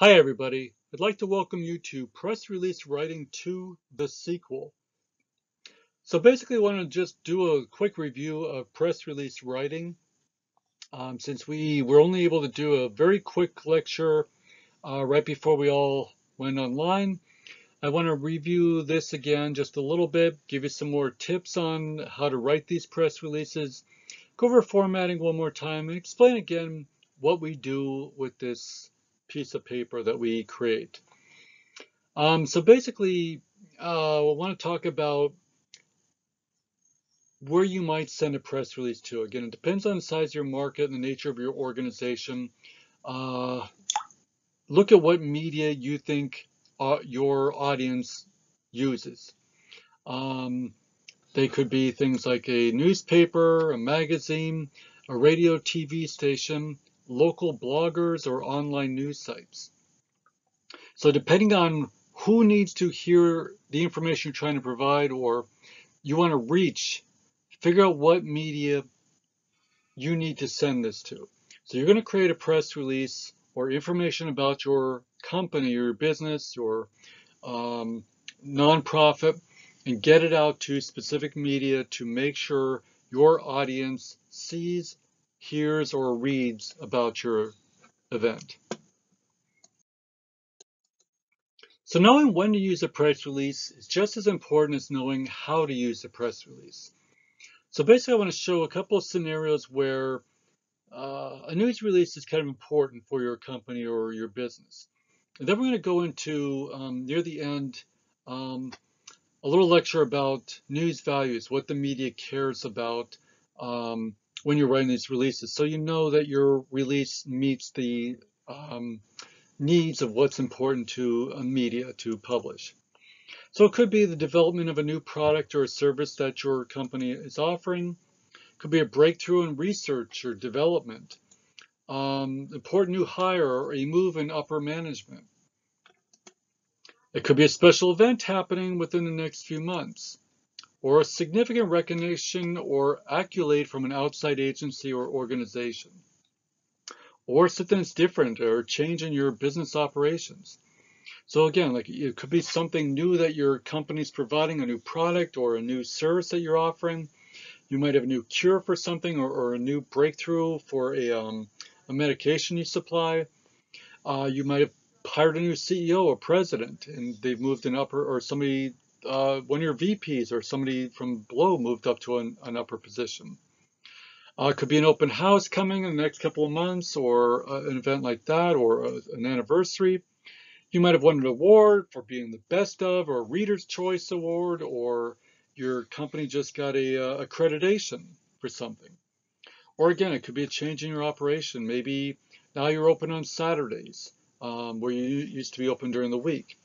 Hi everybody, I'd like to welcome you to Press Release Writing 2, the sequel. So basically I want to just do a quick review of press release writing. Um, since we were only able to do a very quick lecture uh, right before we all went online, I want to review this again just a little bit, give you some more tips on how to write these press releases, go over formatting one more time, and explain again what we do with this piece of paper that we create. Um, so basically, uh, I want to talk about where you might send a press release to. Again, it depends on the size of your market and the nature of your organization. Uh, look at what media you think uh, your audience uses. Um, they could be things like a newspaper, a magazine, a radio TV station, local bloggers or online news sites. So depending on who needs to hear the information you're trying to provide or you want to reach, figure out what media you need to send this to. So you're going to create a press release or information about your company, your business, your um, nonprofit, and get it out to specific media to make sure your audience sees hears or reads about your event. So knowing when to use a press release is just as important as knowing how to use a press release. So basically I want to show a couple of scenarios where uh, a news release is kind of important for your company or your business. And then we're going to go into, um, near the end, um, a little lecture about news values, what the media cares about, um, when you're writing these releases. So you know that your release meets the um, needs of what's important to a media to publish. So it could be the development of a new product or a service that your company is offering. It could be a breakthrough in research or development, um, important new hire or a move in upper management. It could be a special event happening within the next few months or a significant recognition or accolade from an outside agency or organization, or something that's different or change in your business operations. So again, like it could be something new that your company's providing, a new product or a new service that you're offering. You might have a new cure for something or, or a new breakthrough for a, um, a medication you supply. Uh, you might have hired a new CEO or president and they've moved an upper or somebody uh, one of your VPs or somebody from below moved up to an, an upper position. Uh, it could be an open house coming in the next couple of months or uh, an event like that or a, an anniversary. You might have won an award for being the best of or a Reader's Choice Award or your company just got a uh, accreditation for something. Or again, it could be a change in your operation. Maybe now you're open on Saturdays um, where you used to be open during the week.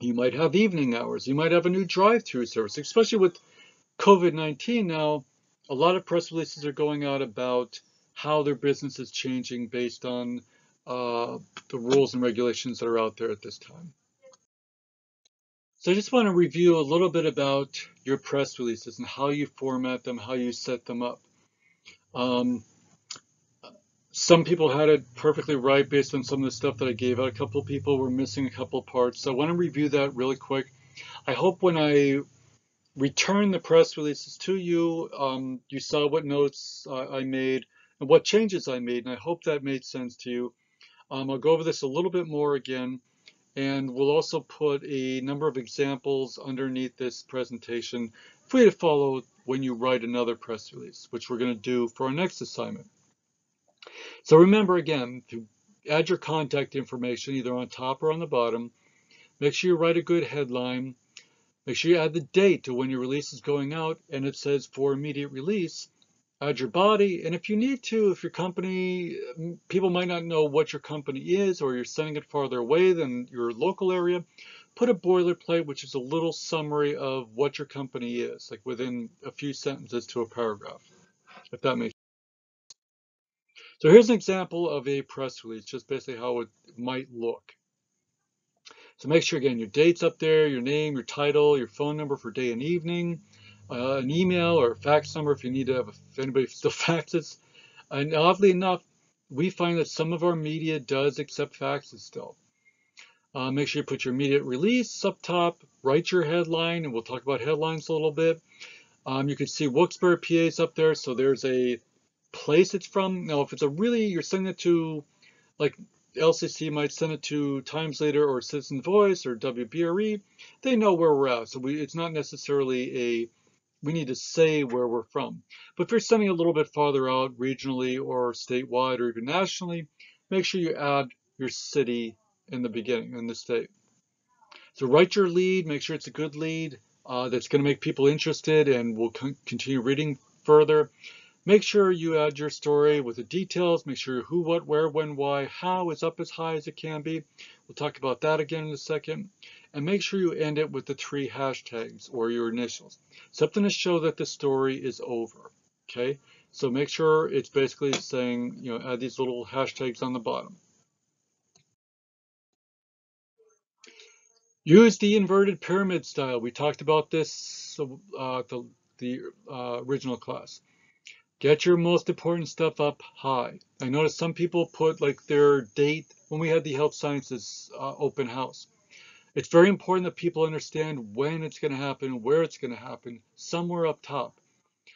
You might have evening hours. You might have a new drive-through service, especially with COVID-19 now. A lot of press releases are going out about how their business is changing based on uh, the rules and regulations that are out there at this time. So I just want to review a little bit about your press releases and how you format them, how you set them up. Um, some people had it perfectly right based on some of the stuff that I gave out. A couple people were missing a couple parts. So I want to review that really quick. I hope when I return the press releases to you, um, you saw what notes uh, I made and what changes I made. And I hope that made sense to you. Um, I'll go over this a little bit more again. And we'll also put a number of examples underneath this presentation for you to follow when you write another press release, which we're going to do for our next assignment. So remember again, to add your contact information either on top or on the bottom, make sure you write a good headline, make sure you add the date to when your release is going out and it says for immediate release, add your body, and if you need to, if your company, mm, people might not know what your company is or you're sending it farther away than your local area, put a boilerplate, which is a little summary of what your company is, like within a few sentences to a paragraph, if that makes so here's an example of a press release, just basically how it might look. So make sure, again, your date's up there, your name, your title, your phone number for day and evening, uh, an email or fax number if you need to have, if anybody still faxes. And oddly enough, we find that some of our media does accept faxes still. Uh, make sure you put your immediate release up top, write your headline, and we'll talk about headlines a little bit. Um, you can see Wilkes-Barre PA is up there, so there's a place it's from. Now, if it's a really, you're sending it to, like LCC might send it to Times Leader or Citizen Voice or WBRE, they know where we're at. So we, it's not necessarily a, we need to say where we're from. But if you're sending a little bit farther out regionally or statewide or even nationally, make sure you add your city in the beginning, in the state. So write your lead, make sure it's a good lead uh, that's going to make people interested and will con continue reading further. Make sure you add your story with the details, make sure who, what, where, when, why, how is up as high as it can be. We'll talk about that again in a second. And make sure you end it with the three hashtags or your initials. Something to show that the story is over, okay? So make sure it's basically saying, you know, add these little hashtags on the bottom. Use the inverted pyramid style. We talked about this uh, the, the uh, original class. Get your most important stuff up high. I noticed some people put like their date when we had the health sciences uh, open house. It's very important that people understand when it's going to happen, where it's going to happen, somewhere up top.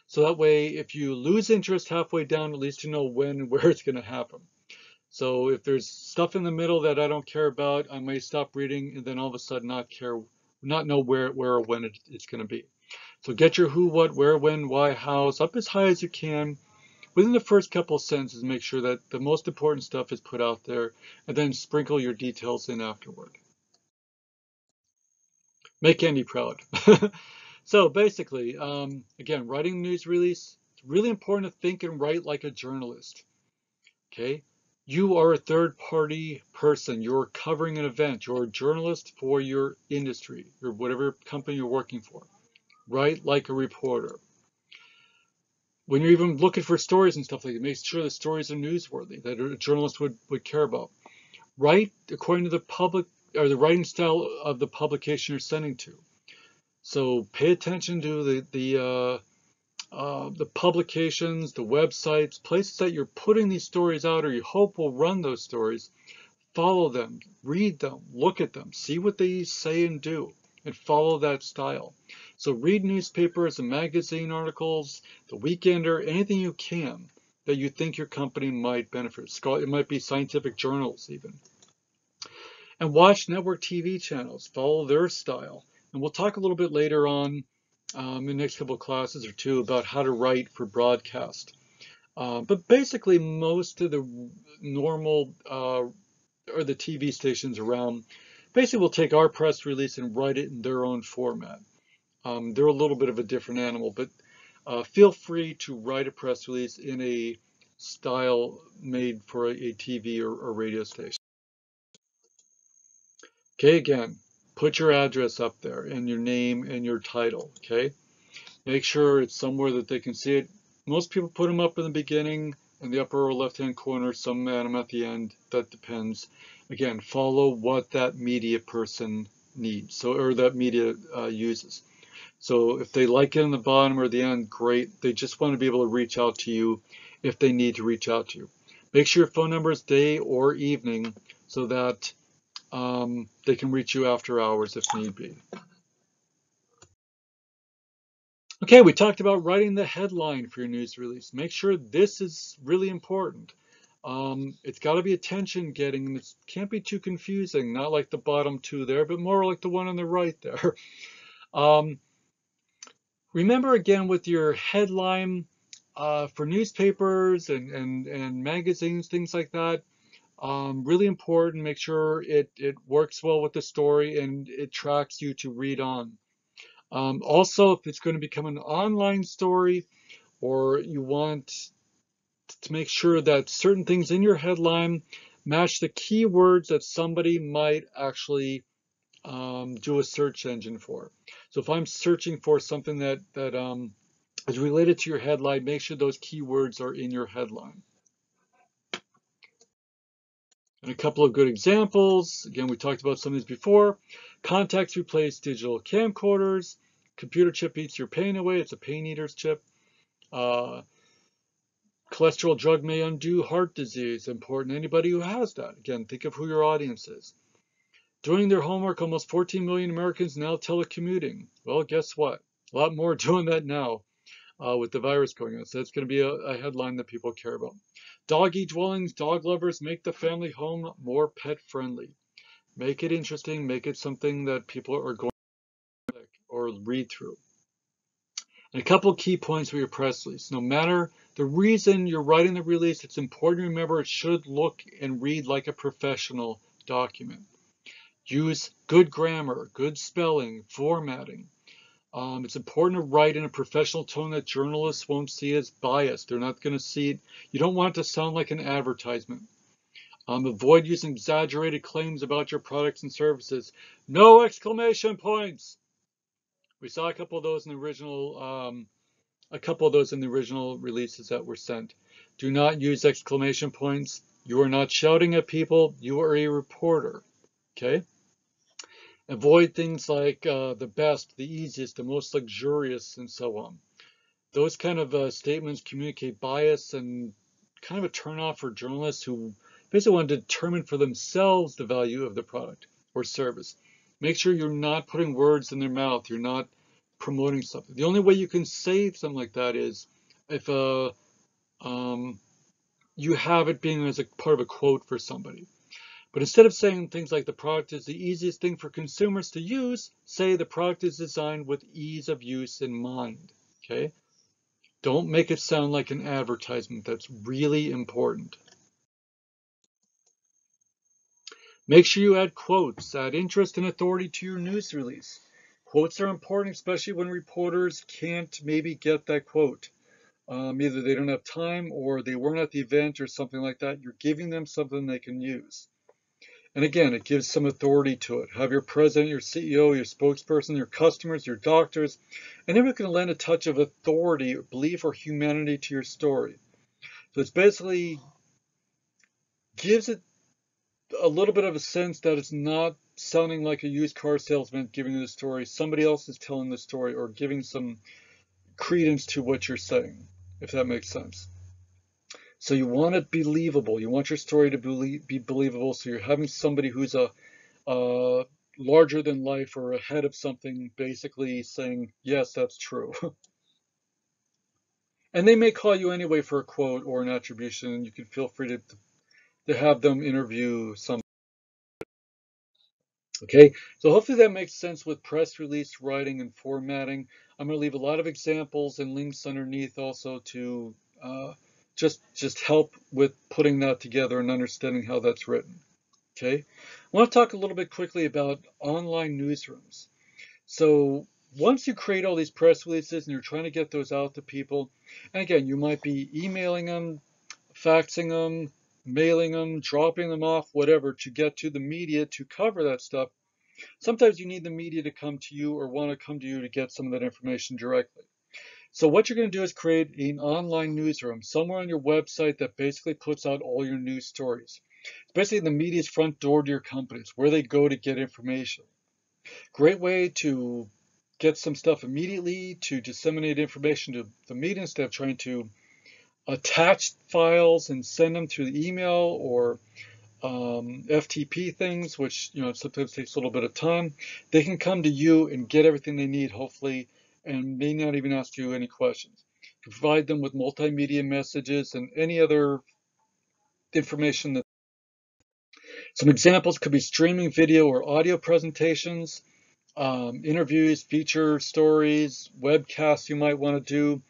So that way, if you lose interest halfway down, at least you know when and where it's going to happen. So if there's stuff in the middle that I don't care about, I may stop reading and then all of a sudden not care, not know where, where or when it, it's going to be. So get your who, what, where, when, why, hows up as high as you can. Within the first couple sentences, make sure that the most important stuff is put out there and then sprinkle your details in afterward. Make Andy proud. so basically, um, again, writing news release, it's really important to think and write like a journalist. Okay, you are a third party person. You're covering an event. You're a journalist for your industry or whatever company you're working for. Write like a reporter. When you're even looking for stories and stuff like that, make sure the stories are newsworthy, that a journalist would, would care about. Write according to the public or the writing style of the publication you're sending to. So pay attention to the, the uh, uh, the publications, the websites, places that you're putting these stories out or you hope will run those stories, follow them, read them, look at them, see what they say and do, and follow that style. So read newspapers and magazine articles, the Weekender, anything you can that you think your company might benefit. It might be scientific journals even. And watch network TV channels, follow their style. And we'll talk a little bit later on um, in the next couple of classes or two about how to write for broadcast. Uh, but basically, most of the normal uh, or the TV stations around basically will take our press release and write it in their own format. Um, they're a little bit of a different animal, but uh, feel free to write a press release in a style made for a, a TV or, or radio station. Okay, again, put your address up there and your name and your title, okay? Make sure it's somewhere that they can see it. Most people put them up in the beginning in the upper or left-hand corner, some add them at the end. That depends. Again, follow what that media person needs, so or that media uh, uses. So if they like it in the bottom or the end, great. They just want to be able to reach out to you if they need to reach out to you. Make sure your phone number is day or evening so that um, they can reach you after hours if need be. Okay, we talked about writing the headline for your news release. Make sure this is really important. Um, it's got to be attention getting, it can't be too confusing, not like the bottom two there, but more like the one on the right there. Um, remember again with your headline uh, for newspapers and, and, and magazines, things like that, um, really important, make sure it, it works well with the story and it tracks you to read on. Um, also, if it's going to become an online story or you want to make sure that certain things in your headline match the keywords that somebody might actually um, do a search engine for. So if I'm searching for something that, that um, is related to your headline, make sure those keywords are in your headline. And a couple of good examples. Again, we talked about some of these before. Contacts replace digital camcorders. Computer chip eats your pain away. It's a pain eater's chip. Uh, cholesterol drug may undo heart disease. Important anybody who has that. Again, think of who your audience is. Doing their homework, almost 14 million Americans now telecommuting. Well, guess what? A lot more doing that now uh, with the virus going on. So it's going to be a, a headline that people care about. Doggy dwellings, dog lovers make the family home more pet friendly. Make it interesting, make it something that people are going to or read through. And a couple key points with your press release. No matter the reason you're writing the release, it's important to remember it should look and read like a professional document. Use good grammar, good spelling, formatting. Um, it's important to write in a professional tone that journalists won't see as biased. They're not going to see it. You don't want it to sound like an advertisement. Um, avoid using exaggerated claims about your products and services. No exclamation points. We saw a couple of those in the original, um, a couple of those in the original releases that were sent. Do not use exclamation points. You are not shouting at people. You are a reporter. Okay. Avoid things like uh, the best, the easiest, the most luxurious, and so on. Those kind of uh, statements communicate bias and kind of a turnoff for journalists who basically want to determine for themselves the value of the product or service. Make sure you're not putting words in their mouth. You're not promoting something. The only way you can say something like that is if uh, um, you have it being as a part of a quote for somebody. But instead of saying things like the product is the easiest thing for consumers to use, say the product is designed with ease of use in mind. Okay? Don't make it sound like an advertisement. That's really important. Make sure you add quotes, add interest and authority to your news release. Quotes are important, especially when reporters can't maybe get that quote. Um, either they don't have time or they weren't at the event or something like that. You're giving them something they can use. And again, it gives some authority to it. Have your president, your CEO, your spokesperson, your customers, your doctors, and everyone can lend a touch of authority, or belief, or humanity to your story. So it's basically gives it a little bit of a sense that it's not sounding like a used car salesman giving you the story. Somebody else is telling the story or giving some credence to what you're saying, if that makes sense. So you want it believable. You want your story to be believable. So you're having somebody who's a, a larger than life or ahead of something basically saying, yes, that's true. and they may call you anyway for a quote or an attribution. And you can feel free to, to have them interview some. Okay, so hopefully that makes sense with press release writing and formatting. I'm going to leave a lot of examples and links underneath also to uh, just just help with putting that together and understanding how that's written. Okay, I want to talk a little bit quickly about online newsrooms. So once you create all these press releases and you're trying to get those out to people, and again, you might be emailing them, faxing them, mailing them, dropping them off, whatever, to get to the media to cover that stuff. Sometimes you need the media to come to you or want to come to you to get some of that information directly. So what you're going to do is create an online newsroom somewhere on your website that basically puts out all your news stories. It's basically the media's front door to your companies, where they go to get information. Great way to get some stuff immediately, to disseminate information to the media instead of trying to attach files and send them through the email or um, FTP things, which you know sometimes takes a little bit of time. They can come to you and get everything they need, hopefully and may not even ask you any questions. You provide them with multimedia messages and any other information that some examples could be streaming video or audio presentations, um, interviews, feature stories, webcasts you might want to do,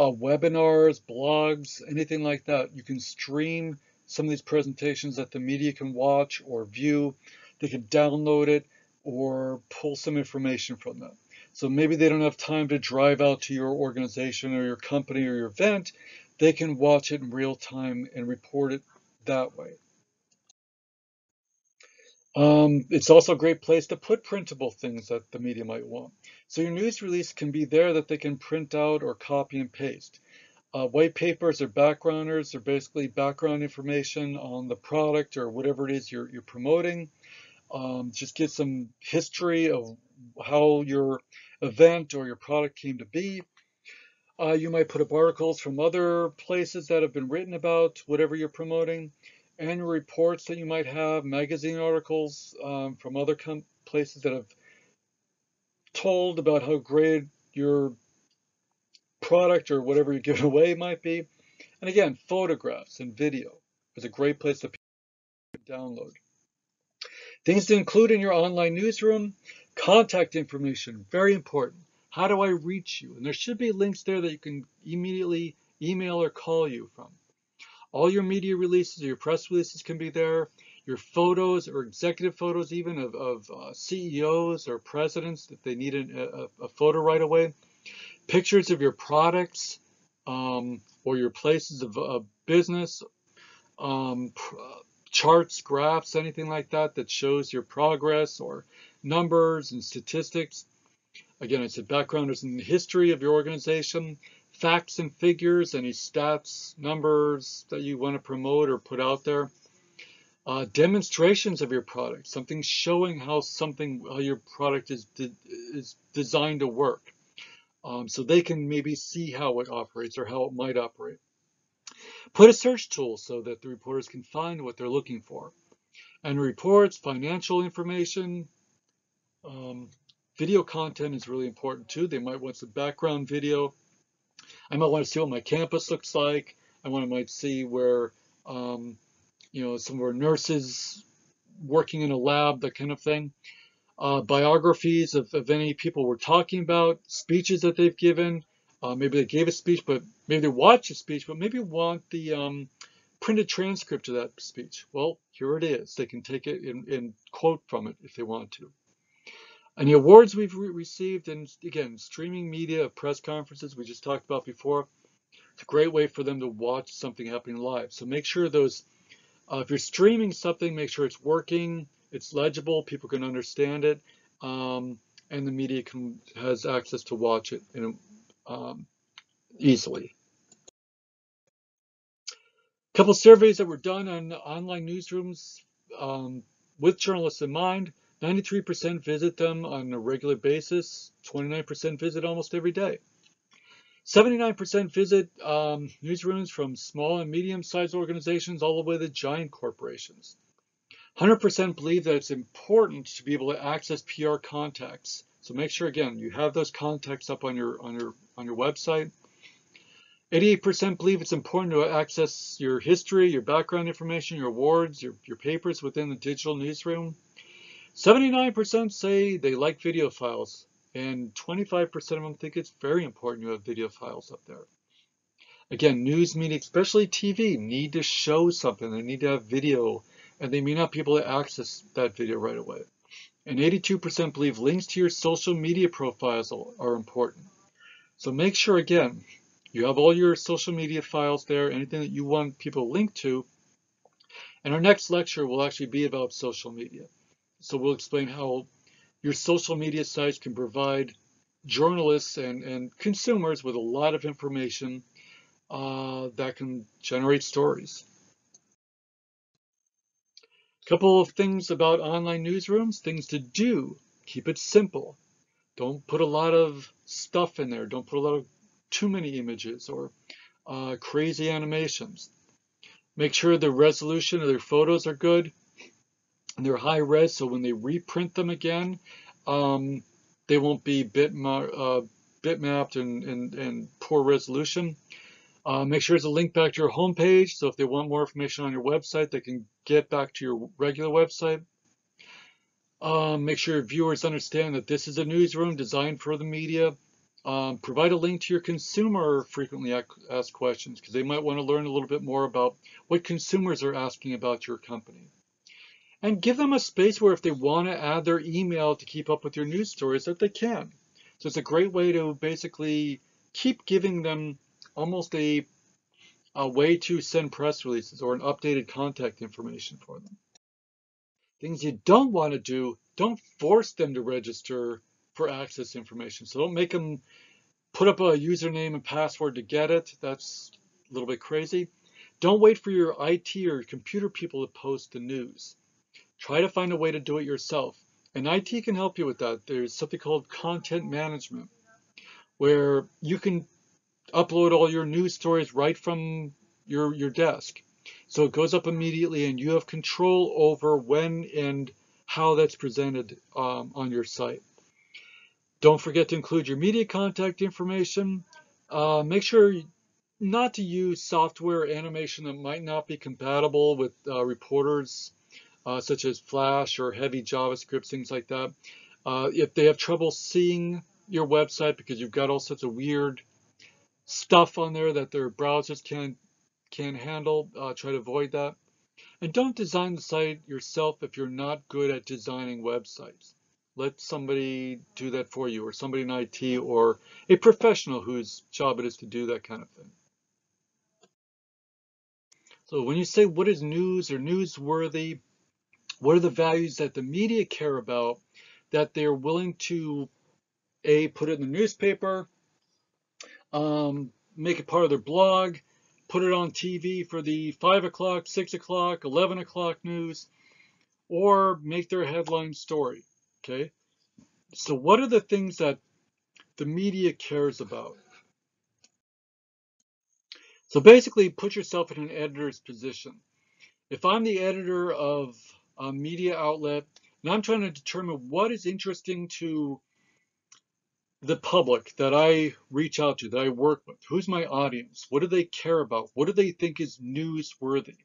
uh, webinars, blogs, anything like that. You can stream some of these presentations that the media can watch or view. They can download it or pull some information from them. So maybe they don't have time to drive out to your organization or your company or your event. They can watch it in real time and report it that way. Um, it's also a great place to put printable things that the media might want. So your news release can be there that they can print out or copy and paste. Uh, white papers or backgrounders are basically background information on the product or whatever it is you're, you're promoting. Um, just get some history of how your event or your product came to be. Uh, you might put up articles from other places that have been written about whatever you're promoting. Annual reports that you might have, magazine articles um, from other places that have told about how great your product or whatever you're giving away might be. And again, photographs and video is a great place to download. Things to include in your online newsroom, contact information, very important. How do I reach you? And there should be links there that you can immediately email or call you from. All your media releases, or your press releases can be there. Your photos or executive photos even of, of uh, CEOs or presidents if they need a, a, a, photo right away. Pictures of your products um, or your places of, of business. Um, charts, graphs, anything like that that shows your progress or numbers and statistics. Again, I said background is in the history of your organization, facts and figures, any stats, numbers that you want to promote or put out there. Uh, demonstrations of your product, something showing how something, how your product is, de is designed to work. Um, so they can maybe see how it operates or how it might operate. Put a search tool so that the reporters can find what they're looking for. And reports, financial information, um, video content is really important too. They might want some background video. I might want to see what my campus looks like. I want to might see where, um, you know, some of our nurses working in a lab, that kind of thing. Uh, biographies of, of any people we're talking about, speeches that they've given, uh, maybe they gave a speech, but maybe they watched a speech, but maybe want the um, printed transcript of that speech. Well, here it is. They can take it and, and quote from it if they want to. And the awards we've re received, and again, streaming media, press conferences we just talked about before, it's a great way for them to watch something happening live. So make sure those, uh, if you're streaming something, make sure it's working, it's legible, people can understand it, um, and the media can has access to watch it in um, easily. A couple surveys that were done on online newsrooms um, with journalists in mind. 93% visit them on a regular basis. 29% visit almost every day. 79% visit um, newsrooms from small and medium-sized organizations all the way to giant corporations. 100% believe that it's important to be able to access PR contacts. So make sure again you have those contacts up on your on your on your website. 88% believe it's important to access your history, your background information, your awards, your, your papers within the digital newsroom. 79% say they like video files, and 25% of them think it's very important you have video files up there. Again, news media, especially TV, need to show something. They need to have video, and they may not be able to access that video right away. And 82% believe links to your social media profiles are important. So make sure, again, you have all your social media files there, anything that you want people to link to. And our next lecture will actually be about social media. So we'll explain how your social media sites can provide journalists and, and consumers with a lot of information uh, that can generate stories. A couple of things about online newsrooms, things to do. Keep it simple. Don't put a lot of stuff in there. Don't put a lot of too many images or uh, crazy animations. Make sure the resolution of their photos are good and they're high res so when they reprint them again, um, they won't be uh, bitmapped and, and, and poor resolution. Uh, make sure there's a link back to your homepage so if they want more information on your website, they can get back to your regular website. Um, make sure viewers understand that this is a newsroom designed for the media. Um, provide a link to your consumer frequently asked questions because they might want to learn a little bit more about what consumers are asking about your company. And give them a space where if they want to add their email to keep up with your news stories that they can. So it's a great way to basically keep giving them almost a, a way to send press releases or an updated contact information for them. Things you don't want to do, don't force them to register for access information. So don't make them put up a username and password to get it. That's a little bit crazy. Don't wait for your IT or computer people to post the news. Try to find a way to do it yourself. And IT can help you with that. There's something called content management, where you can upload all your news stories right from your, your desk. So it goes up immediately and you have control over when and how that's presented um, on your site. Don't forget to include your media contact information. Uh, make sure not to use software animation that might not be compatible with uh, reporters, uh, such as Flash or heavy JavaScript, things like that. Uh, if they have trouble seeing your website because you've got all sorts of weird stuff on there that their browsers can can handle, uh, try to avoid that. And don't design the site yourself if you're not good at designing websites. Let somebody do that for you, or somebody in IT, or a professional whose job it is to do that kind of thing. So when you say what is news or newsworthy, what are the values that the media care about that they're willing to a put it in the newspaper, um, make it part of their blog, put it on TV for the five o'clock, six o'clock, eleven o'clock news, or make their headline story. Okay, so what are the things that the media cares about? So basically, put yourself in an editor's position. If I'm the editor of a media outlet and I'm trying to determine what is interesting to the public that I reach out to, that I work with, who's my audience? What do they care about? What do they think is newsworthy?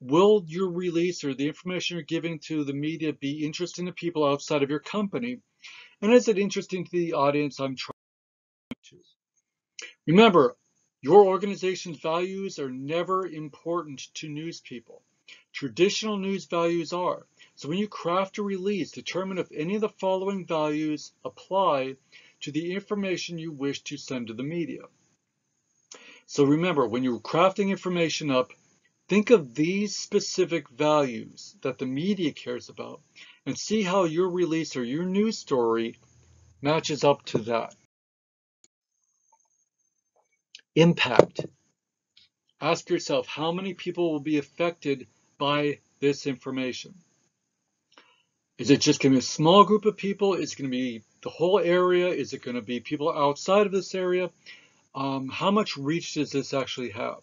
Will your release or the information you're giving to the media be interesting to people outside of your company? And is it interesting to the audience I'm trying to? Remember, your organization's values are never important to news people. Traditional news values are. So when you craft a release, determine if any of the following values apply to the information you wish to send to the media. So remember, when you're crafting information up, think of these specific values that the media cares about and see how your release or your news story matches up to that. Impact. Ask yourself how many people will be affected by this information. Is it just going to be a small group of people? Is it going to be the whole area? Is it going to be people outside of this area? Um, how much reach does this actually have?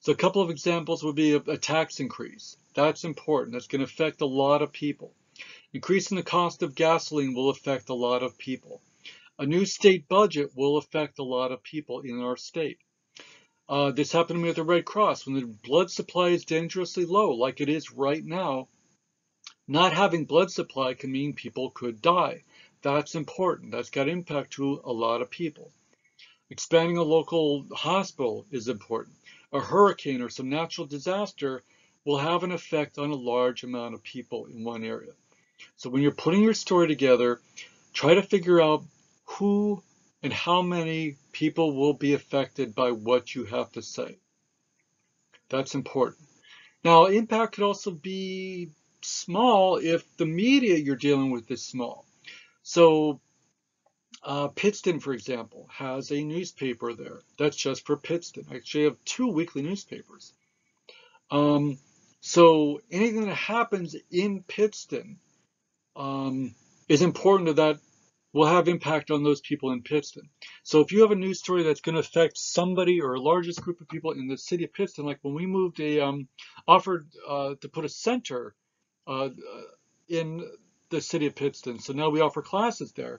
So a couple of examples would be a, a tax increase. That's important. That's going to affect a lot of people. Increasing the cost of gasoline will affect a lot of people. A new state budget will affect a lot of people in our state. Uh, this happened to me at the Red Cross. When the blood supply is dangerously low, like it is right now, not having blood supply can mean people could die. That's important. That's got impact to a lot of people. Expanding a local hospital is important. A hurricane or some natural disaster will have an effect on a large amount of people in one area. So when you're putting your story together, try to figure out who and how many people will be affected by what you have to say. That's important. Now, impact could also be small if the media you're dealing with is small. So uh, Pittston, for example, has a newspaper there. That's just for Pittston. I Actually, have two weekly newspapers. Um, so anything that happens in Pittston um, is important to that will have impact on those people in Pittston. So if you have a news story that's going to affect somebody or a largest group of people in the city of Pittston, like when we moved a um, offered uh, to put a center uh, in the city of Pittston, so now we offer classes there.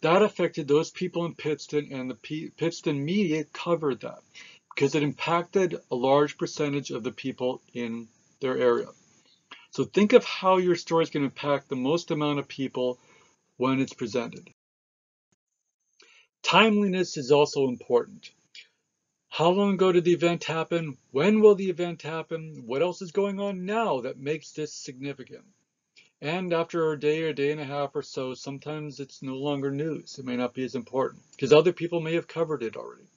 That affected those people in Pittston, and the P Pittston media covered that because it impacted a large percentage of the people in their area. So think of how your story is going to impact the most amount of people when it's presented. Timeliness is also important. How long ago did the event happen? When will the event happen? What else is going on now that makes this significant? And after a day or a day and a half or so, sometimes it's no longer news. It may not be as important because other people may have covered it already.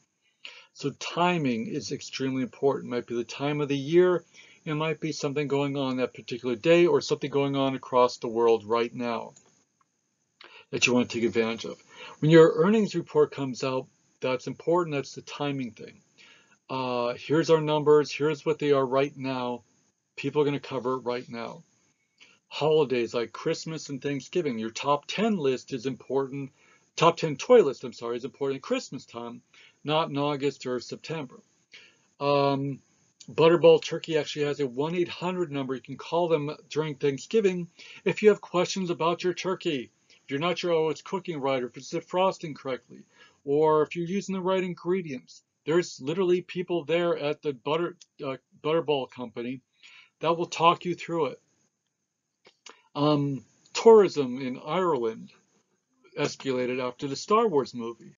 So timing is extremely important. It might be the time of the year. It might be something going on that particular day or something going on across the world right now that you want to take advantage of. When your earnings report comes out, that's important. That's the timing thing. Uh, here's our numbers. Here's what they are right now. People are going to cover it right now. Holidays like Christmas and Thanksgiving. Your top 10 list is important. Top 10 toy list, I'm sorry, is important at Christmas time, not in August or September. Um, Butterball Turkey actually has a 1-800 number. You can call them during Thanksgiving if you have questions about your turkey. If you're not sure how it's cooking right, or if it's defrosting correctly, or if you're using the right ingredients. There's literally people there at the butter uh, Butterball company that will talk you through it. Um, tourism in Ireland escalated after the Star Wars movie.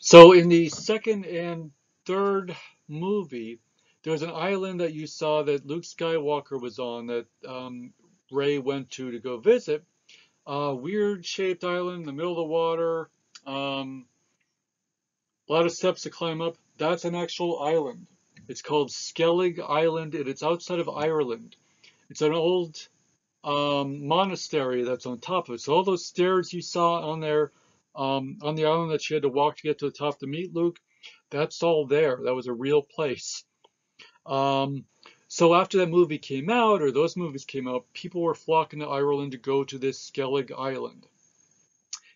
So in the second and third movie, there was an island that you saw that Luke Skywalker was on that um, Rey went to to go visit. A weird shaped island in the middle of the water. Um, a lot of steps to climb up. That's an actual island. It's called Skellig Island and it's outside of Ireland. It's an old um, monastery that's on top of it. So all those stairs you saw on there, um, on the island that you had to walk to get to the top to meet Luke, that's all there. That was a real place. Um, so after that movie came out, or those movies came out, people were flocking to Ireland to go to this Skellig Island.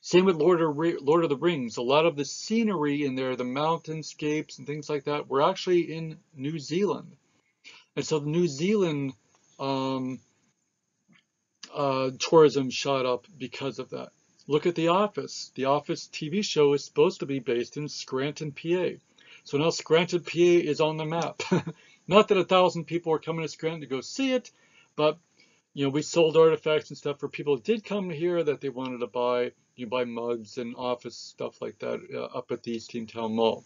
Same with Lord of, Lord of the Rings. A lot of the scenery in there, the mountainscapes and things like that, were actually in New Zealand. And so the New Zealand um, uh, tourism shot up because of that. Look at The Office. The Office TV show is supposed to be based in Scranton, PA. So now Scranton, PA is on the map. Not that a thousand people were coming to Scranton to go see it, but you know, we sold artifacts and stuff for people that did come here that they wanted to buy. You know, buy mugs and office stuff like that uh, up at the East Town Mall.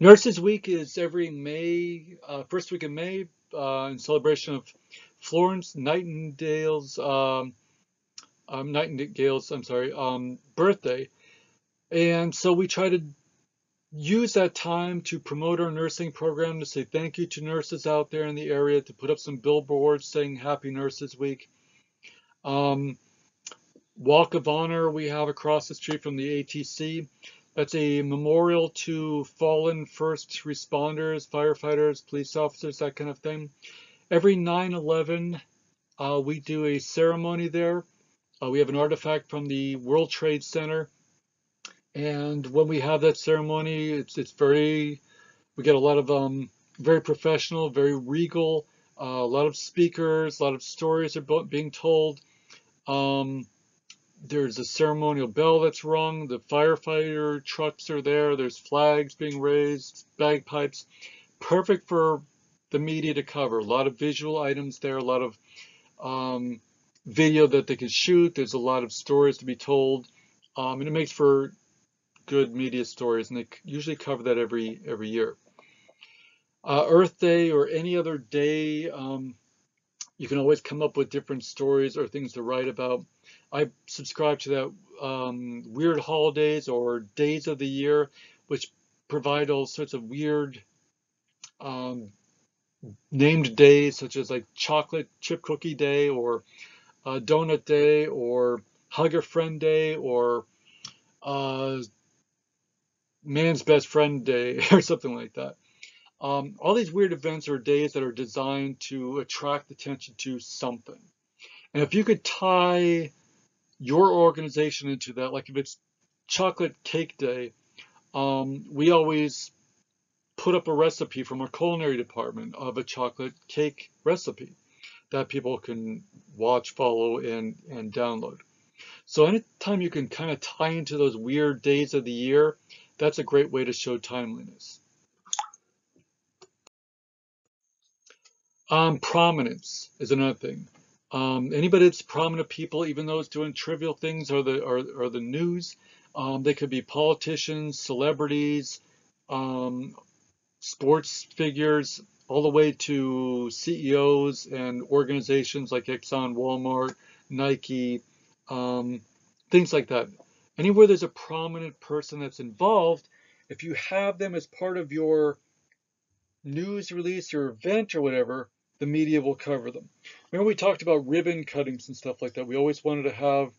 Nurses Week is every May, uh, first week of May, uh, in celebration of Florence Nightingale's um, um, Nightingale's, I'm sorry, um, birthday. And so we try to use that time to promote our nursing program, to say thank you to nurses out there in the area, to put up some billboards saying Happy Nurses Week. Um, Walk of Honor we have across the street from the ATC. That's a memorial to fallen first responders, firefighters, police officers, that kind of thing. Every 9-11, uh, we do a ceremony there. Uh, we have an artifact from the World Trade Center. And when we have that ceremony, it's, it's very, we get a lot of um, very professional, very regal, uh, a lot of speakers, a lot of stories are being told. Um, there's a ceremonial bell that's rung, the firefighter trucks are there, there's flags being raised, bagpipes. Perfect for the media to cover. A lot of visual items there, a lot of um, video that they can shoot. There's a lot of stories to be told. Um, and it makes for good media stories, and they usually cover that every every year. Uh, Earth Day or any other day, um, you can always come up with different stories or things to write about. I subscribe to that um, weird holidays or days of the year, which provide all sorts of weird um, named days, such as like chocolate chip cookie day or uh, donut day or hug a friend day or uh, man's best friend day or something like that. Um, all these weird events are days that are designed to attract attention to something. And if you could tie your organization into that, like if it's chocolate cake day, um, we always put up a recipe from our culinary department of a chocolate cake recipe that people can watch, follow, and, and download. So anytime you can kind of tie into those weird days of the year, that's a great way to show timeliness. Um, prominence is another thing. Um, anybody that's prominent people, even those doing trivial things, are the are, are the news. Um, they could be politicians, celebrities, um, sports figures, all the way to CEOs and organizations like Exxon, Walmart, Nike, um, things like that. Anywhere there's a prominent person that's involved, if you have them as part of your news release or event or whatever, the media will cover them. Remember we talked about ribbon cuttings and stuff like that. We always wanted to have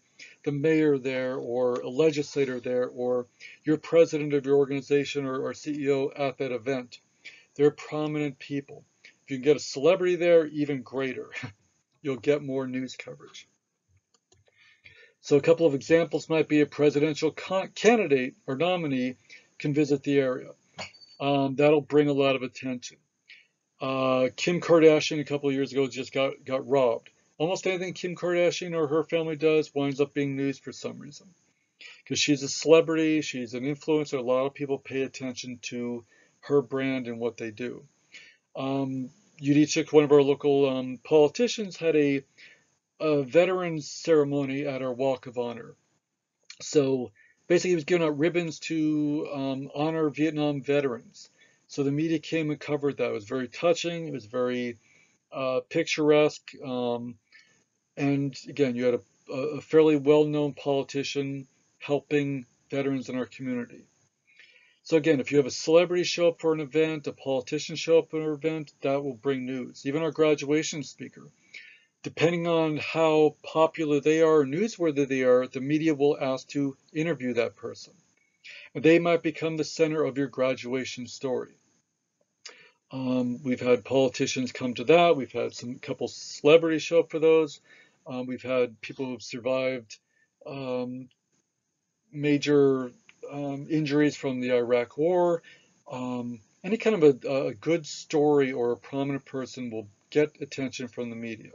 the mayor there or a legislator there or your president of your organization or, or CEO at that event. They're prominent people. If you can get a celebrity there, even greater. You'll get more news coverage. So a couple of examples might be a presidential candidate or nominee can visit the area. Um, that'll bring a lot of attention. Uh, Kim Kardashian a couple of years ago just got, got robbed. Almost anything Kim Kardashian or her family does winds up being news for some reason. Because she's a celebrity, she's an influencer, a lot of people pay attention to her brand and what they do. Um, Yudichak, one of our local um, politicians, had a, a veterans ceremony at our Walk of Honor. So basically, he was giving out ribbons to um, honor Vietnam veterans. So the media came and covered that. It was very touching. It was very uh, picturesque. Um, and again, you had a, a fairly well-known politician helping veterans in our community. So again, if you have a celebrity show up for an event, a politician show up for an event, that will bring news. Even our graduation speaker. Depending on how popular they are or newsworthy they are, the media will ask to interview that person. And they might become the center of your graduation story. Um, we've had politicians come to that. We've had some couple celebrities show up for those. Um, we've had people who've survived um, major um, injuries from the Iraq War. Um, any kind of a, a good story or a prominent person will get attention from the media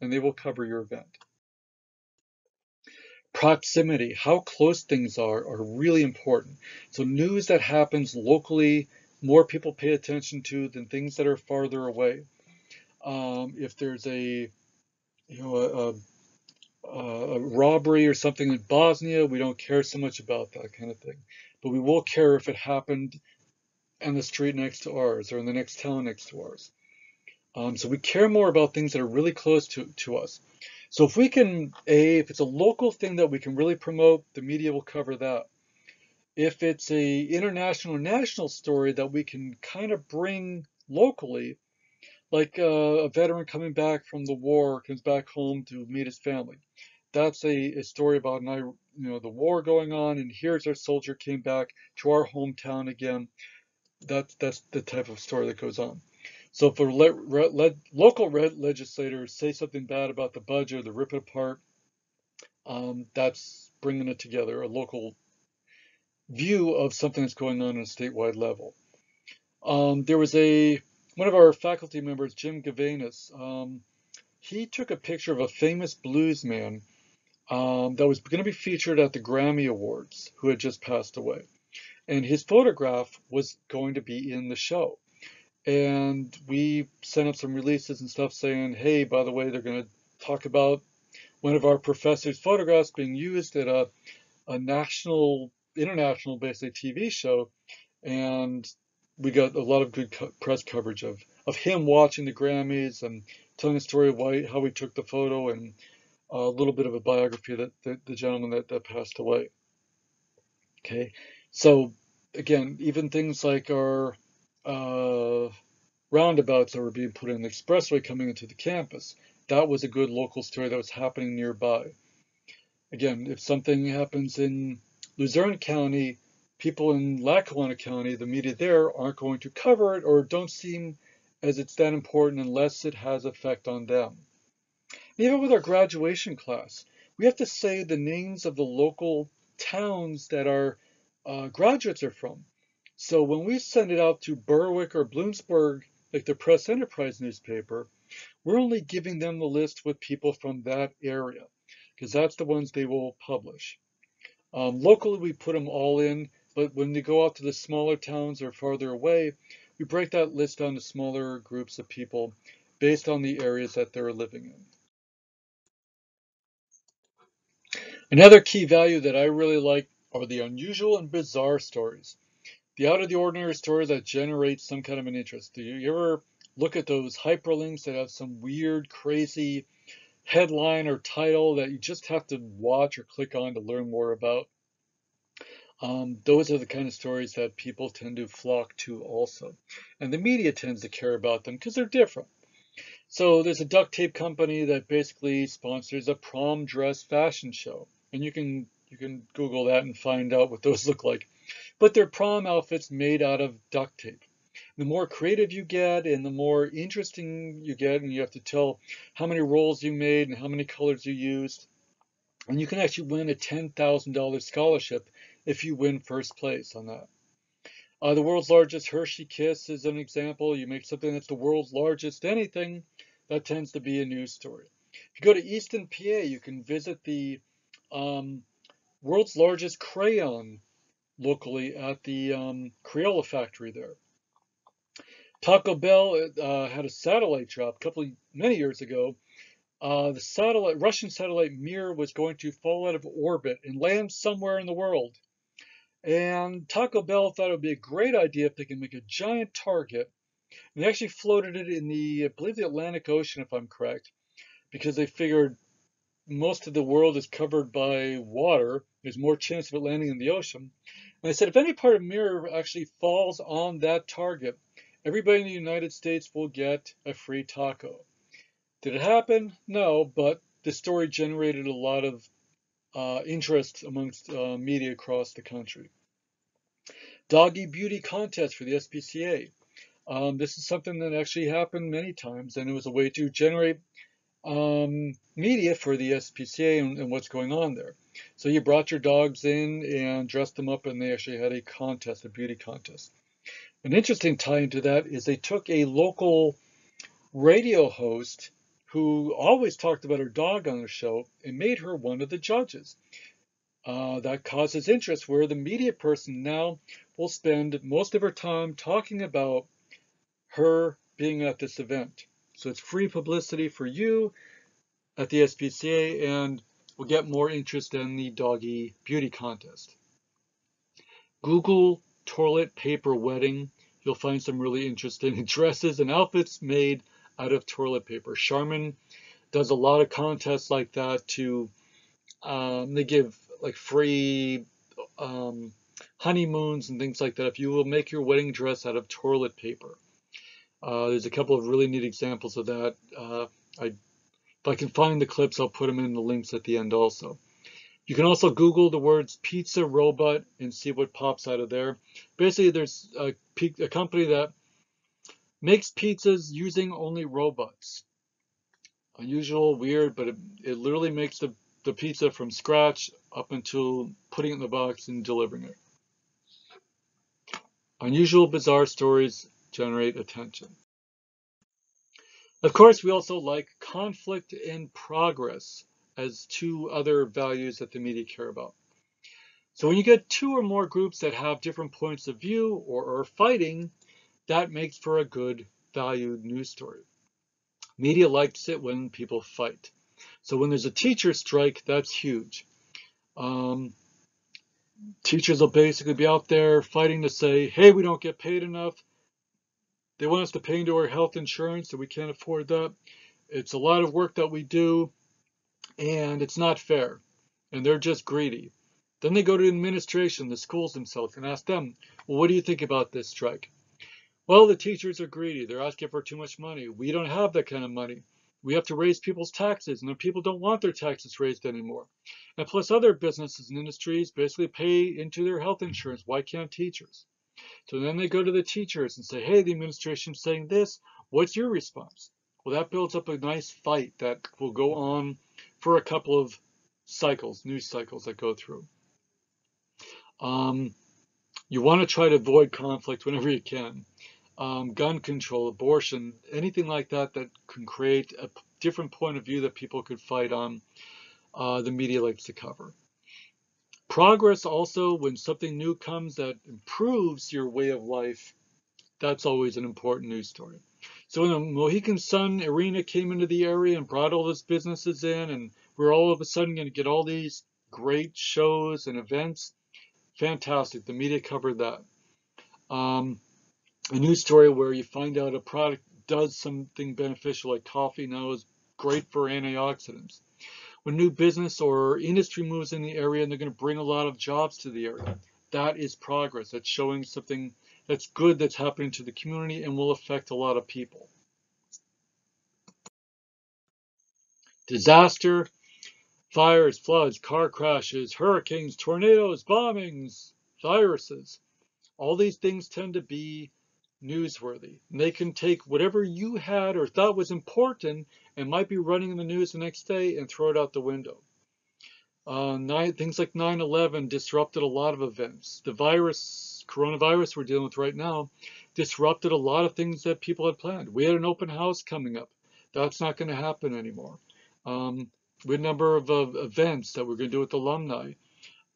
and they will cover your event. Proximity, how close things are, are really important. So news that happens locally, more people pay attention to than things that are farther away. Um, if there's a, you know, a, a, a robbery or something in Bosnia, we don't care so much about that kind of thing. But we will care if it happened on the street next to ours or in the next town next to ours. Um, so we care more about things that are really close to, to us. So if we can, A, if it's a local thing that we can really promote, the media will cover that. If it's a international or national story that we can kind of bring locally, like uh, a veteran coming back from the war comes back home to meet his family. That's a, a story about you know the war going on, and here's our soldier came back to our hometown again. That's that's the type of story that goes on. So a le le local legislators say something bad about the budget, or rip it apart, um, that's bringing it together, a local view of something that's going on at a statewide level. Um, there was a one of our faculty members, Jim Gavanis, um, he took a picture of a famous blues man um, that was going to be featured at the Grammy Awards, who had just passed away. And his photograph was going to be in the show and we sent up some releases and stuff saying, hey, by the way, they're going to talk about one of our professors' photographs being used at a, a national, international, basically TV show, and we got a lot of good co press coverage of of him watching the Grammys and telling the story of why, how he took the photo and a little bit of a biography that the, the gentleman that, that passed away. Okay, so again, even things like our uh, roundabouts that were being put in the expressway coming into the campus. That was a good local story that was happening nearby. Again, if something happens in Luzerne County, people in Lackawanna County, the media there aren't going to cover it or don't seem as it's that important unless it has effect on them. Even with our graduation class, we have to say the names of the local towns that our uh, graduates are from. So when we send it out to Berwick or Bloomsburg, like the Press Enterprise newspaper, we're only giving them the list with people from that area because that's the ones they will publish. Um, locally, we put them all in, but when they go out to the smaller towns or farther away, we break that list down to smaller groups of people based on the areas that they're living in. Another key value that I really like are the unusual and bizarre stories the out of the ordinary story that generates some kind of an interest. Do you ever look at those hyperlinks that have some weird, crazy headline or title that you just have to watch or click on to learn more about? Um, those are the kind of stories that people tend to flock to also. And the media tends to care about them because they're different. So there's a duct tape company that basically sponsors a prom dress fashion show. And you can you can Google that and find out what those look like but they're prom outfits made out of duct tape. The more creative you get and the more interesting you get, and you have to tell how many rolls you made and how many colors you used. And you can actually win a $10,000 scholarship if you win first place on that. Uh, the world's largest Hershey Kiss is an example. You make something that's the world's largest anything, that tends to be a news story. If you go to Easton, PA, you can visit the um, world's largest crayon locally at the um, Crayola factory there. Taco Bell uh, had a satellite drop a couple of, many years ago. Uh, the satellite Russian satellite Mir was going to fall out of orbit and land somewhere in the world. And Taco Bell thought it would be a great idea if they can make a giant target. And they actually floated it in the, I believe, the Atlantic Ocean, if I'm correct, because they figured most of the world is covered by water. There's more chance of it landing in the ocean. And they said if any part of Mir actually falls on that target, everybody in the United States will get a free taco. Did it happen? No, but the story generated a lot of uh, interest amongst uh, media across the country. Doggy beauty contest for the SPCA. Um, this is something that actually happened many times, and it was a way to generate um, media for the SPCA and, and, what's going on there. So you brought your dogs in and dressed them up, and they actually had a contest, a beauty contest. An interesting tie into that is they took a local radio host who always talked about her dog on the show and made her one of the judges. Uh, that causes interest where the media person now will spend most of her time talking about her being at this event. So it's free publicity for you at the SPCA and will get more interest than the doggy beauty contest. Google toilet paper wedding. You'll find some really interesting dresses and outfits made out of toilet paper. Charmin does a lot of contests like that to, um, they give like free um, honeymoons and things like that if you will make your wedding dress out of toilet paper. Uh, there's a couple of really neat examples of that. Uh, I, if I can find the clips, I'll put them in the links at the end also. You can also Google the words pizza robot and see what pops out of there. Basically, there's a, a company that Makes pizzas using only robots. Unusual, weird, but it, it literally makes the, the pizza from scratch up until putting it in the box and delivering it. Unusual, bizarre stories generate attention. Of course, we also like conflict and progress as two other values that the media care about. So when you get two or more groups that have different points of view or are fighting, that makes for a good, valued news story. Media likes it when people fight. So when there's a teacher strike, that's huge. Um, teachers will basically be out there fighting to say, hey, we don't get paid enough. They want us to pay into our health insurance, so we can't afford that. It's a lot of work that we do, and it's not fair. And they're just greedy. Then they go to administration, the schools themselves, and ask them, well, what do you think about this strike? Well, the teachers are greedy. They're asking for too much money. We don't have that kind of money. We have to raise people's taxes, and people don't want their taxes raised anymore. And plus, other businesses and industries basically pay into their health insurance. Why can't teachers? So then they go to the teachers and say, hey, the administration's saying this. What's your response? Well, that builds up a nice fight that will go on for a couple of cycles, news cycles that go through. Um, you want to try to avoid conflict whenever you can um, gun control, abortion, anything like that that can create a different point of view that people could fight on, uh, the media likes to cover. Progress also, when something new comes that improves your way of life, that's always an important news story. So when the Mohegan Sun Arena came into the area and brought all those businesses in, and we're all of a sudden going to get all these great shows and events, fantastic. The media covered that. Um, a news story where you find out a product does something beneficial like coffee now is great for antioxidants. When new business or industry moves in the area and they're going to bring a lot of jobs to the area, that is progress. That's showing something that's good that's happening to the community and will affect a lot of people. Disaster, fires, floods, car crashes, hurricanes, tornadoes, bombings, viruses. All these things tend to be newsworthy. And they can take whatever you had or thought was important and might be running in the news the next day and throw it out the window. Uh, nine, things like 9-11 disrupted a lot of events. The virus coronavirus we're dealing with right now disrupted a lot of things that people had planned. We had an open house coming up. That's not going to happen anymore. Um, we had a number of uh, events that we're going to do with alumni.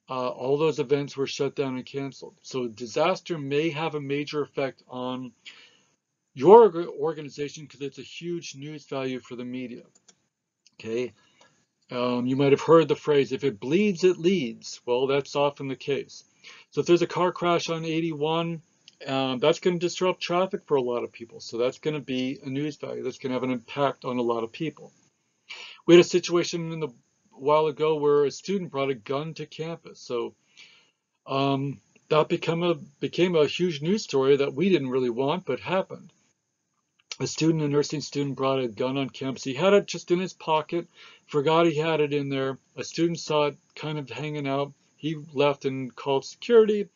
Uh, all those events were shut down and canceled. So disaster may have a major effect on your organization because it's a huge news value for the media. Okay. Um, you might have heard the phrase, if it bleeds, it leads. Well, that's often the case. So if there's a car crash on 81, um, that's going to disrupt traffic for a lot of people. So that's going to be a news value. That's going to have an impact on a lot of people. We had a situation in the while ago where a student brought a gun to campus. So um, that became a became a huge news story that we didn't really want, but happened. A student, a nursing student, brought a gun on campus. He had it just in his pocket, forgot he had it in there. A student saw it kind of hanging out. He left and called security.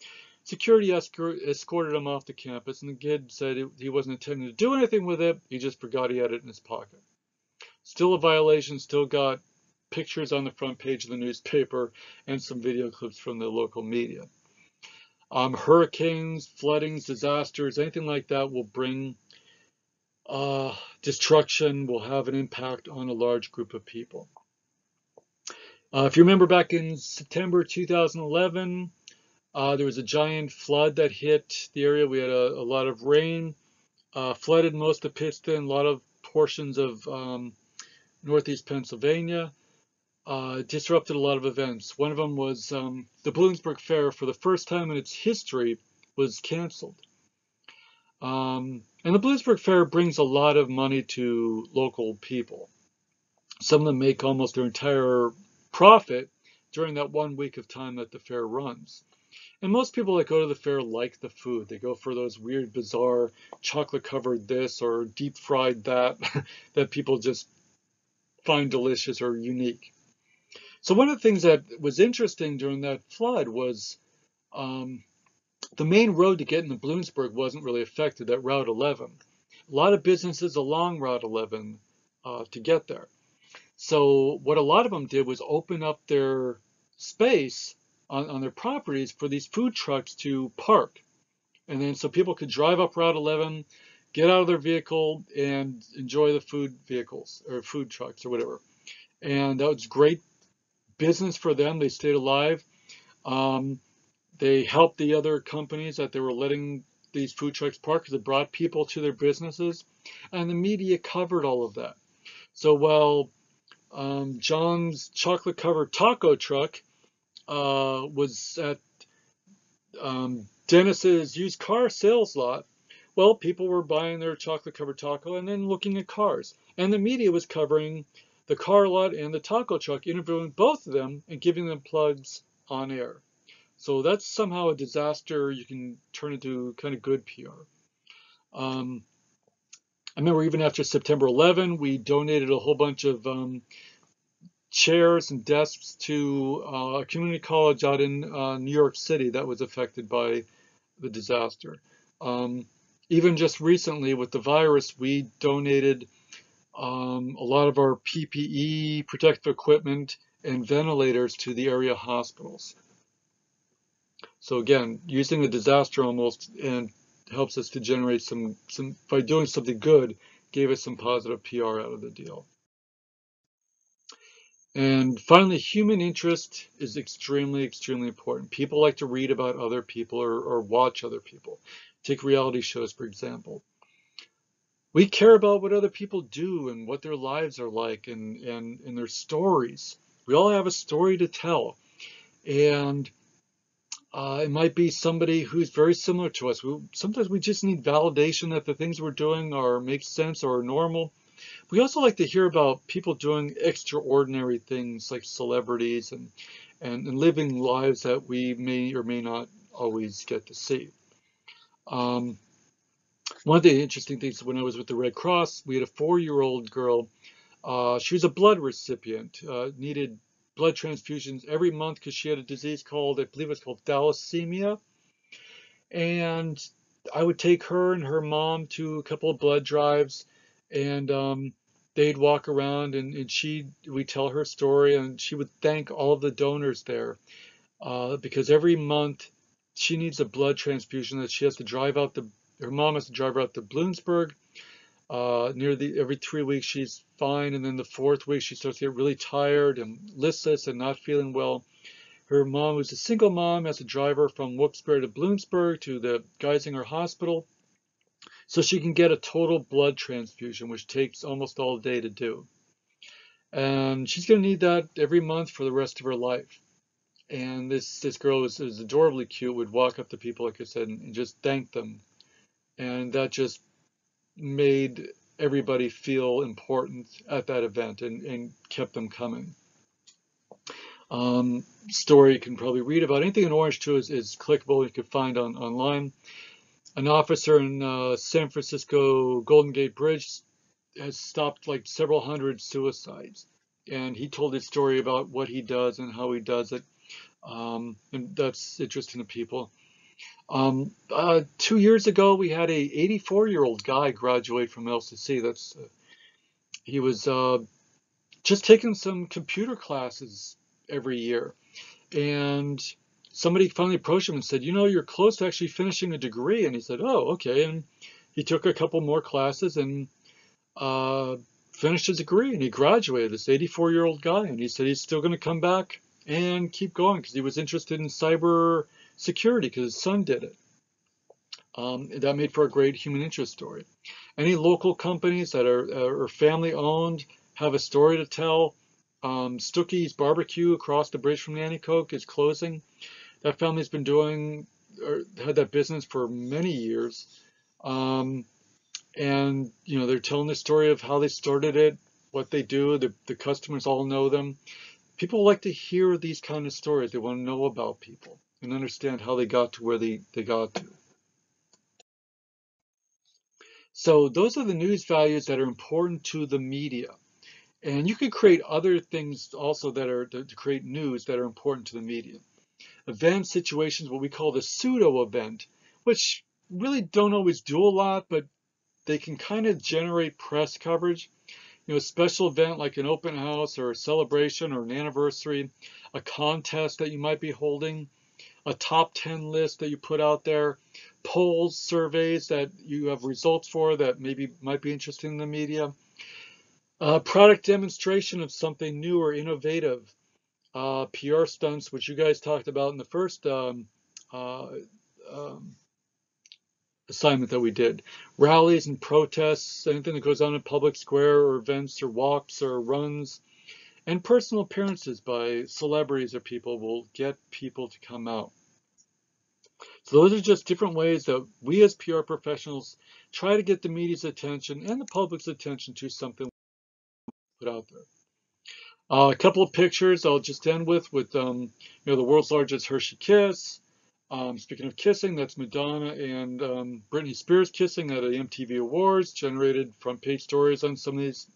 Security escorted him off the campus, and the kid said he wasn't intending to do anything with it. He just forgot he had it in his pocket. Still a violation, still got pictures on the front page of the newspaper and some video clips from the local media. Um, hurricanes, floodings, disasters, anything like that will bring uh, destruction, will have an impact on a large group of people. Uh, if you remember back in September 2011, uh, there was a giant flood that hit the area. We had a, a lot of rain, uh, flooded most of Pittston, a lot of portions of um, northeast Pennsylvania, uh, disrupted a lot of events. One of them was um, the Bloomsburg Fair, for the first time in its history, was canceled. Um, and the Bloomsburg Fair brings a lot of money to local people. Some of them make almost their entire profit during that one week of time that the fair runs. And most people that go to the fair like the food. They go for those weird, bizarre chocolate covered this or deep fried that that people just find delicious or unique. So one of the things that was interesting during that flood was um, the main road to get into Bloomsburg wasn't really affected, that Route 11. A lot of businesses along Route 11 uh, to get there. So what a lot of them did was open up their space on, on their properties for these food trucks to park. And then so people could drive up Route 11, get out of their vehicle and enjoy the food vehicles or food trucks or whatever. And that was great business for them. They stayed alive. Um, they helped the other companies that they were letting these food trucks park because it brought people to their businesses. And the media covered all of that. So while um, John's chocolate covered taco truck uh, was at um, Dennis's used car sales lot. Well, people were buying their chocolate covered taco and then looking at cars. And the media was covering the car lot and the taco truck, interviewing both of them and giving them plugs on air. So that's somehow a disaster you can turn into kind of good PR. Um, I remember even after September 11, we donated a whole bunch of um, chairs and desks to uh, a community college out in uh, New York City that was affected by the disaster. Um, even just recently with the virus, we donated um, a lot of our PPE, protective equipment, and ventilators to the area hospitals. So again, using the disaster almost and helps us to generate some, some, by doing something good, gave us some positive PR out of the deal. And finally, human interest is extremely, extremely important. People like to read about other people or, or watch other people. Take reality shows, for example. We care about what other people do and what their lives are like and, and, and their stories. We all have a story to tell. And uh, it might be somebody who's very similar to us. We, sometimes we just need validation that the things we're doing are make sense or are normal. We also like to hear about people doing extraordinary things like celebrities and, and, and living lives that we may or may not always get to see. Um, one of the interesting things when I was with the Red Cross, we had a four-year-old girl. Uh, she was a blood recipient, uh, needed blood transfusions every month because she had a disease called, I believe it's called thalassemia. And I would take her and her mom to a couple of blood drives and um, they'd walk around and, and she we tell her story and she would thank all of the donors there uh, because every month she needs a blood transfusion that she has to drive out the her mom has to drive her out to Bloomsburg. Uh, near the every three weeks she's fine, and then the fourth week she starts to get really tired and listless and not feeling well. Her mom, who's a single mom, has to drive her from Wilkes-Barre to Bloomsburg to the Geisinger Hospital so she can get a total blood transfusion, which takes almost all day to do. And she's going to need that every month for the rest of her life. And this this girl is, is adorably cute, would walk up to people, like I said, and, and just thank them. And that just made everybody feel important at that event and, and kept them coming. Um, story you can probably read about anything in Orange too is, is clickable. You can find on online. An officer in uh, San Francisco Golden Gate Bridge has stopped like several hundred suicides, and he told his story about what he does and how he does it, um, and that's interesting to people. Um, uh, two years ago, we had a 84-year-old guy graduate from LCC. That's uh, he was uh, just taking some computer classes every year, and somebody finally approached him and said, "You know, you're close to actually finishing a degree." And he said, "Oh, okay." And he took a couple more classes and uh, finished his degree, and he graduated. This 84-year-old guy, and he said he's still going to come back and keep going because he was interested in cyber security because his son did it. Um, that made for a great human interest story. Any local companies that are, are family owned have a story to tell. Um, Stookey's Barbecue across the bridge from Nanticoke is closing. That family's been doing or had that business for many years. Um, and you know they're telling the story of how they started it, what they do. The, the customers all know them. People like to hear these kind of stories. They want to know about people and understand how they got to where they, they got to. So those are the news values that are important to the media. And you can create other things also that are to, to create news that are important to the media. Event situations, what we call the pseudo event, which really don't always do a lot, but they can kind of generate press coverage. You know, a special event like an open house or a celebration or an anniversary, a contest that you might be holding, a top 10 list that you put out there, polls, surveys that you have results for that maybe might be interesting in the media, uh, product demonstration of something new or innovative. Uh, PR stunts, which you guys talked about in the first um, uh, um, assignment that we did. Rallies and protests, anything that goes on in public square or events or walks or runs. And personal appearances by celebrities or people will get people to come out. So those are just different ways that we as PR professionals try to get the media's attention and the public's attention to something put out there. Uh, a couple of pictures I'll just end with, with um, you know, the world's largest Hershey Kiss. Um, speaking of kissing, that's Madonna and um, Britney Spears kissing at the MTV Awards, generated front page stories on some of these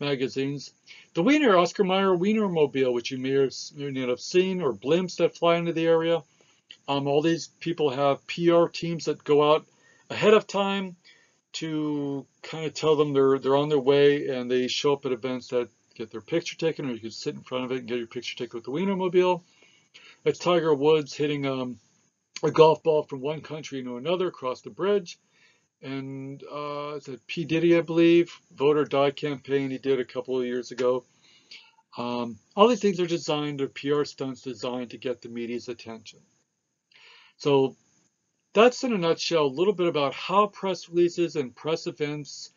magazines. The Wiener, Oscar Mayer Wienermobile, which you may, or may not have seen, or blimps that fly into the area. Um, all these people have PR teams that go out ahead of time to kind of tell them they're they're on their way, and they show up at events that get their picture taken, or you can sit in front of it and get your picture taken with the Wienermobile. That's Tiger Woods hitting um, a golf ball from one country to another across the bridge. And uh, it's a P. Diddy, I believe, vote or die campaign he did a couple of years ago. Um, all these things are designed, or PR stunts designed to get the media's attention. So that's in a nutshell a little bit about how press releases and press events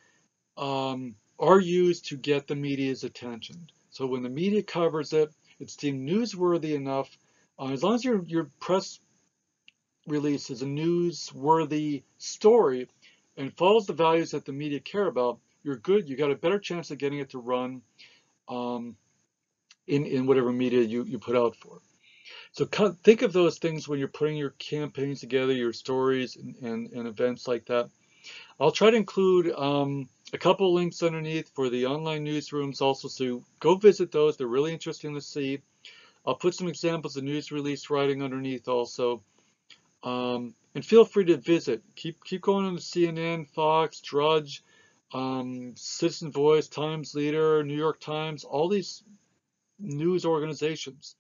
um, are used to get the media's attention. So when the media covers it, it's deemed newsworthy enough. Uh, as long as your, your press release is a newsworthy story and follows the values that the media care about, you're good. You got a better chance of getting it to run um, in, in whatever media you, you put out for. So think of those things when you're putting your campaigns together, your stories and, and, and events like that. I'll try to include um, a couple links underneath for the online newsrooms also, so go visit those. They're really interesting to see. I'll put some examples of news release writing underneath also. Um, and feel free to visit. Keep keep going on the CNN, Fox, Drudge, um, Citizen Voice, Times Leader, New York Times, all these news organizations.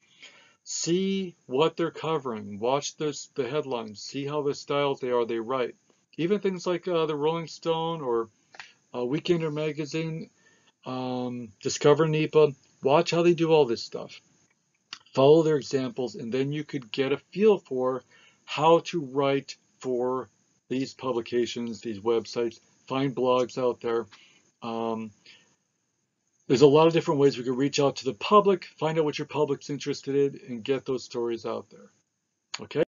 See what they're covering. Watch this, the headlines. See how the styles they are they write. Even things like uh, the Rolling Stone or uh, Weekender Magazine, um, Discover NEPA. Watch how they do all this stuff. Follow their examples, and then you could get a feel for how to write for these publications, these websites. Find blogs out there. Um, there's a lot of different ways we can reach out to the public, find out what your public's interested in, and get those stories out there. Okay?